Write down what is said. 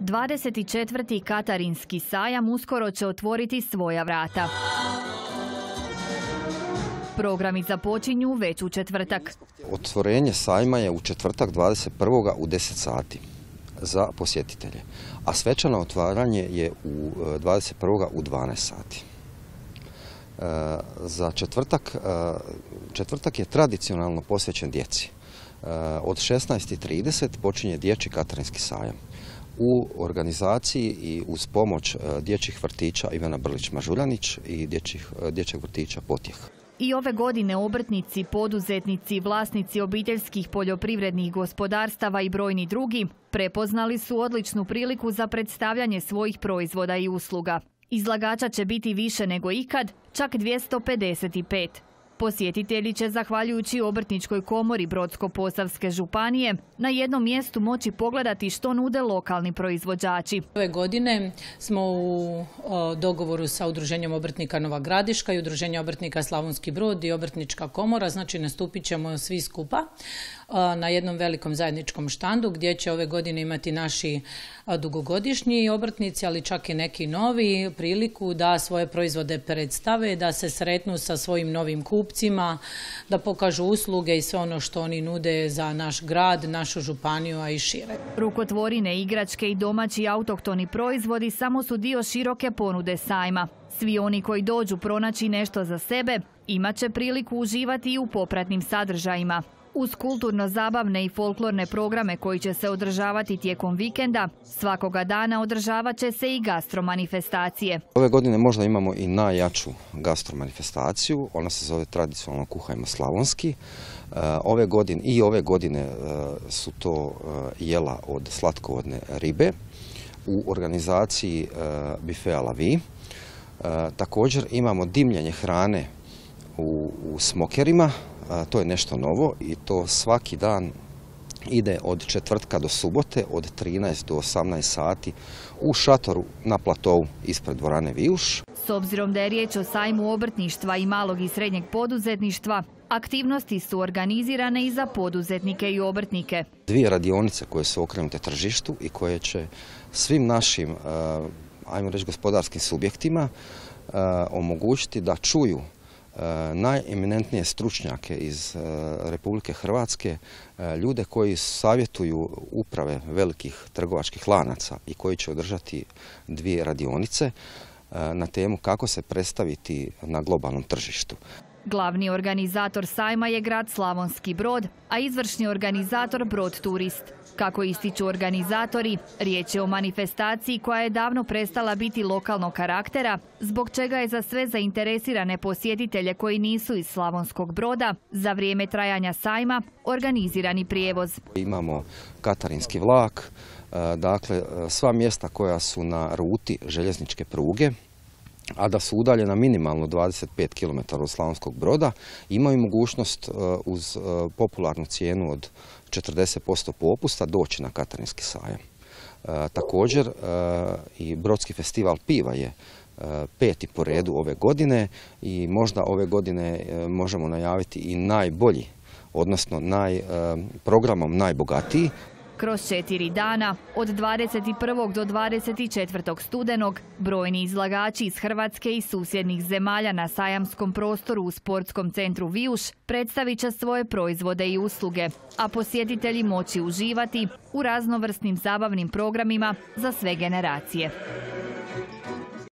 24. Katarinski sajam uskoro će otvoriti svoja vrata. Programi započinju već u četvrtak. Otvorenje sajma je u četvrtak 21. u 10 sati za posjetitelje, a svečano otvaranje je u 21. u 12 sati. E, za četvrtak, e, četvrtak je tradicionalno posvećen djeci. E, od 16.30 počinje dječji katarinski sajam u organizaciji i uz pomoć dječjih vrtića Ivana Brlić-Mažuljanić i dječjeg vrtića Potjeh. I ove godine obrtnici, poduzetnici, vlasnici obiteljskih poljoprivrednih gospodarstava i brojni drugi prepoznali su odličnu priliku za predstavljanje svojih proizvoda i usluga. Izlagača će biti više nego ikad, čak 255. Posjetitelji će, zahvaljujući Obrtničkoj komori Brodsko-Posavske županije, na jednom mjestu moći pogledati što nude lokalni proizvođači. Ove godine smo u dogovoru sa Udruženjem obrtnika Nova Gradiška i Udruženjem obrtnika Slavonski Brod i Obrtnička komora, znači nastupit ćemo svi skupa na jednom velikom zajedničkom štandu gdje će ove godine imati naši dugogodišnji obrtnici, ali čak i neki novi priliku da svoje proizvode predstave, da se sretnu sa svojim novim kupcima, da pokažu usluge i sve ono što oni nude za naš grad, našu županiju, a i šire. Rukotvorine, igračke i domaći autohtoni proizvodi samo su dio široke ponude sajma. Svi oni koji dođu pronaći nešto za sebe imat će priliku uživati i u popratnim sadržajima. Uz kulturno-zabavne i folklorne programe koji će se održavati tijekom vikenda, svakoga dana održavat će se i gastromanifestacije. Ove godine možda imamo i najjaču gastromanifestaciju, ona se zove tradicionalno kuhajmo slavonski. E, ove godine, I ove godine e, su to e, jela od slatkovodne ribe u organizaciji Bifea Lavi. Također imamo dimljenje hrane u smokerima, to je nešto novo i to svaki dan ide od četvrtka do subote od 13 do 18 sati u šatoru na platovu ispred dvorane Vijuš. S obzirom da je riječ o sajmu obrtništva i malog i srednjeg poduzetništva, aktivnosti su organizirane i za poduzetnike i obrtnike. Dvije radionice koje su okrenute tržištu i koje će svim našim, ajmo reći, gospodarskim subjektima omogućiti da čuju najeminentnije stručnjake iz e, Republike Hrvatske, e, ljude koji savjetuju uprave velikih trgovačkih lanaca i koji će održati dvije radionice na temu kako se predstaviti na globalnom tržištu. Glavni organizator sajma je grad Slavonski Brod, a izvršni organizator Brod Turist. Kako ističu organizatori, riječ je o manifestaciji koja je davno prestala biti lokalnog karaktera, zbog čega je za sve zainteresirane posjetitelje koji nisu iz Slavonskog broda za vrijeme trajanja sajma organizirani prijevoz. Imamo katarinski vlak, e, dakle sva mjesta koja su na ruti željezničke pruge, a da su udaljena minimalno 25 km od Slavonskog broda, imaju mogućnost e, uz e, popularnu cijenu od 40% popusta doći na Katarinski sajam. E, također i Brodski festival piva je peti po redu ove godine i možda ove godine možemo najaviti i najbolji, odnosno naj, programom najbogatiji kroz četiri dana, od 21. do 24. studenog, brojni izlagači iz Hrvatske i susjednih zemalja na sajamskom prostoru u sportskom centru Vijuš predstavit će svoje proizvode i usluge, a posjetitelji moći uživati u raznovrsnim zabavnim programima za sve generacije.